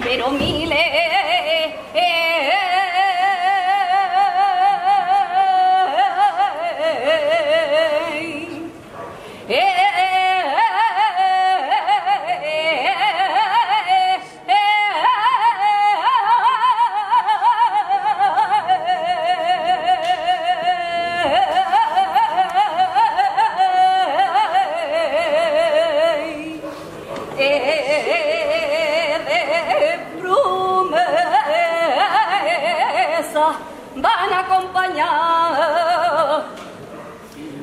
pero miles acompañar.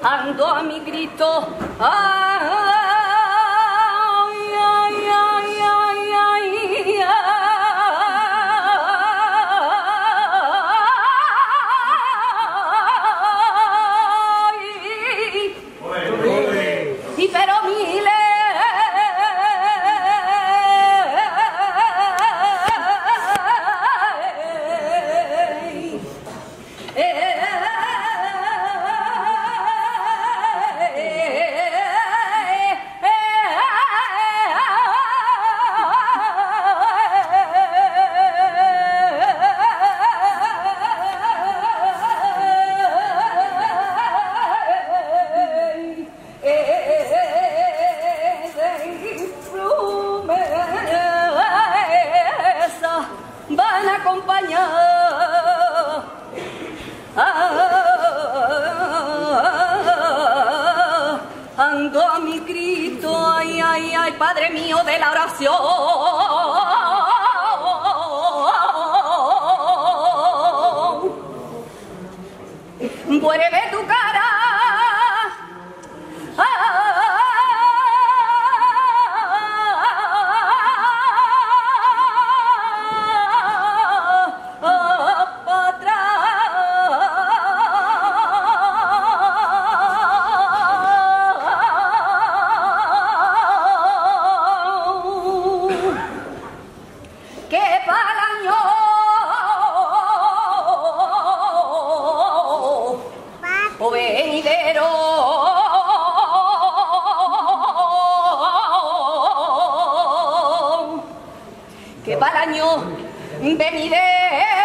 Ando a mi grito. Ay, ay, ay, ay, ay, ay. Y pero miles. Van a acompañar Ah, ando a mi grito, ay, ay, ay, Padre mío de la oración. Vuelve tu 你得你得。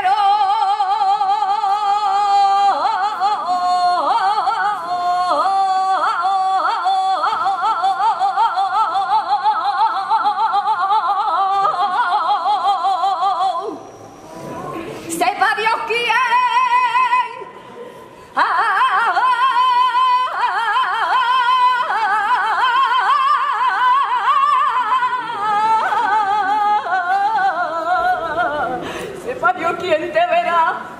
Quién te verá.